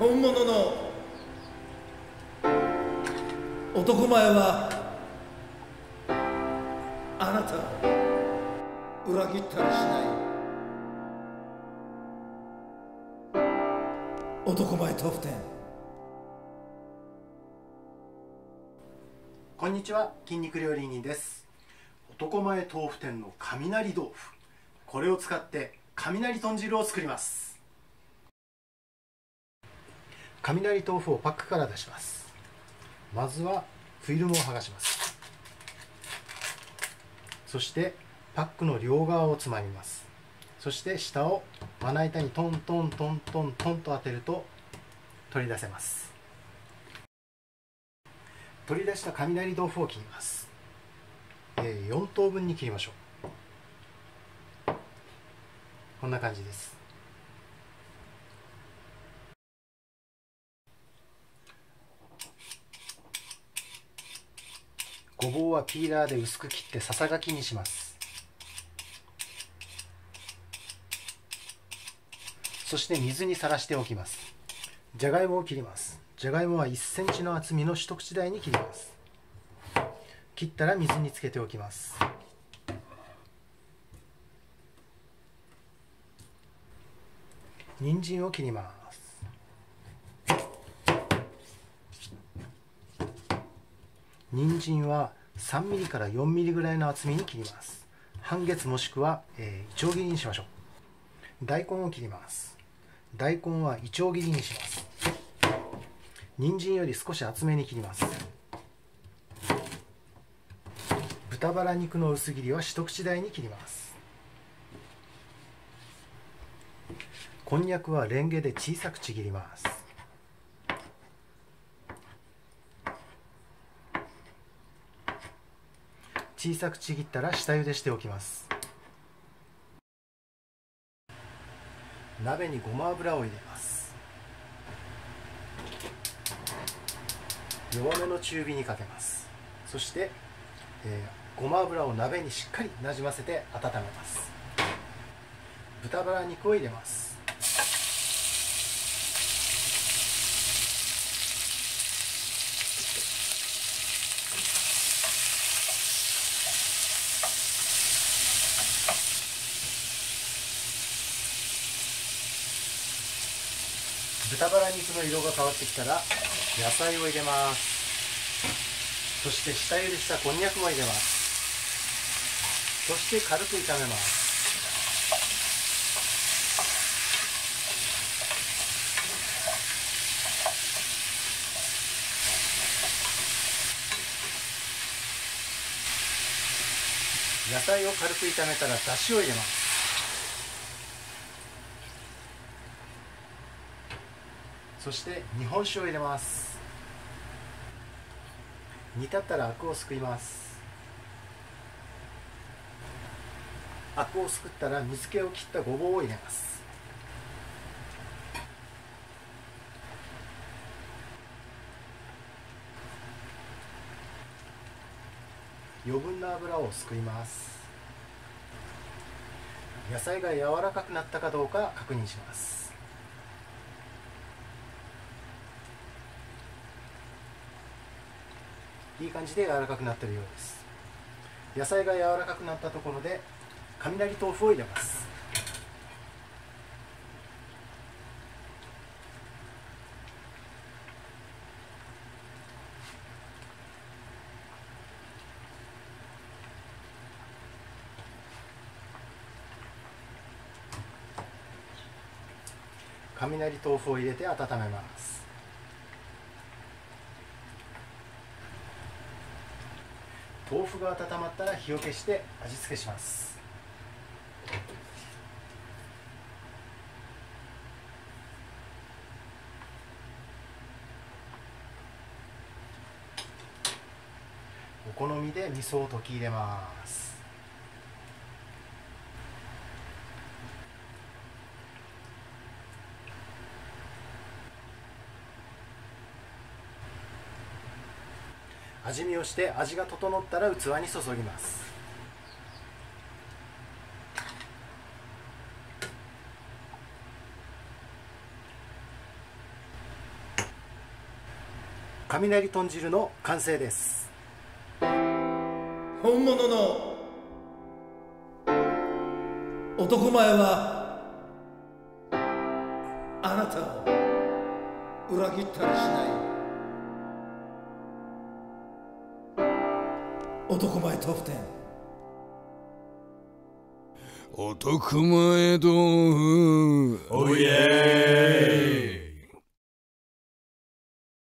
本物の男前はあなたを裏切ったりしない。男前豆腐店こんにちは筋肉料理人です。男前豆腐店の雷豆腐。これを使って雷豚汁を作ります。雷豆腐をパックから出します。まずはフィルムを剥がします。そしてパックの両側をつまみます。そして下をまな板にトントントントントンと当てると取り出せます。取り出した雷豆腐を切ります、えー、4等分に切りましょう。こんな感じです。ごぼうはピーラーで薄く切ってささがきにします。そして水にさらしておきます。じゃがいもを切ります。じゃがいもは1センチの厚みの一口大に切ります。切ったら水につけておきます。人参を切ります。人参は3ミリから4ミリぐらいの厚みに切ります。半月もしくは、えー、いちょう切りにしましょう。大根を切ります。大根はいちょう切りにします。人参より少し厚めに切ります。豚バラ肉の薄切りは一口大に切ります。こんにゃくはレンゲで小さくちぎります。小さくちぎったら下茹でしておきます。鍋にごま油を入れます。弱めの中火にかけます。そして、えー、ごま油を鍋にしっかりなじませて温めます。豚バラ肉を入れます。豚バラ肉の色が変わってきたら野菜を入れます。そして下茹でしたこんにゃくも入れます。そして軽く炒めます。野菜を軽く炒めたらだしを入れます。そして日本酒を入れます。煮立ったらアクをすくいます。アクをすくったら水気を切ったごぼうを入れます。余分な油をすくいます。野菜が柔らかくなったかどうか確認します。いい感じで柔らかくなってるようです。野菜が柔らかくなったところで雷豆腐を入れます。雷豆腐を入れて温めます。豆腐が温まったら火を消して味付けします。お好みで味噌を溶き入れます。味見をして味が整ったら器に注ぎます。雷豚汁の完成です。本物の男前はあなたを裏切ったりしない。男前トップ10男前豆腐。おいえ